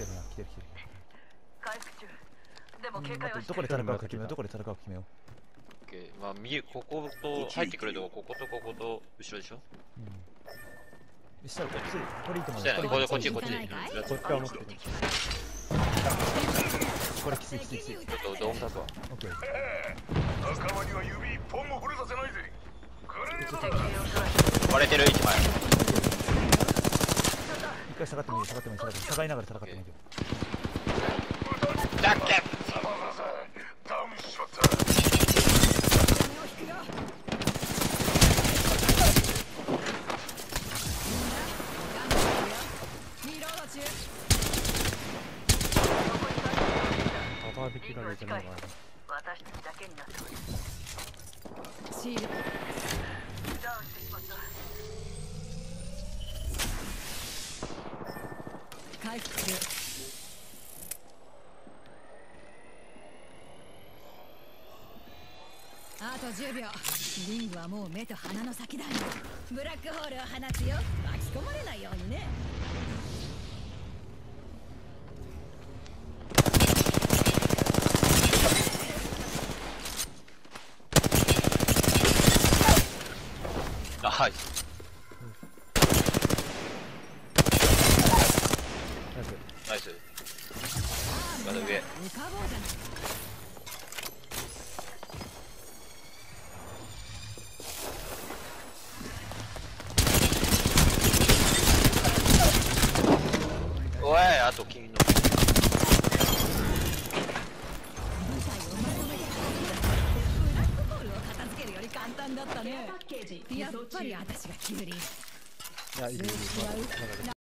てるな来てる来てる。回復中でも警戒はどこで戦うか決めようどこで戦うか決めよう。オッケー。まあ右ここと入ってくるとこことここと後ろでしょ？うん。下こっちこれいいと思うここっちこっちこっち側持ってこれきついきついきついち。ょっとドームタスは OK 仲間には指一本も触れさせないぜ。グレード割れてる一枚。回下がってもいいよ下がってもいい下がってもいい下がりながら戦ってもいいよ。てないだけになっシールドダウンしてしまった回復中あと10秒。リングはもう目と鼻の先だ。よブラックホールを放つよ。巻き込まれないようにね。あはいナイスナイスまだ上浮かぼうじゃないおいあと金の舞台をまとめてブラックホールを片付けるより簡単だったねやっぱり私がキュウリ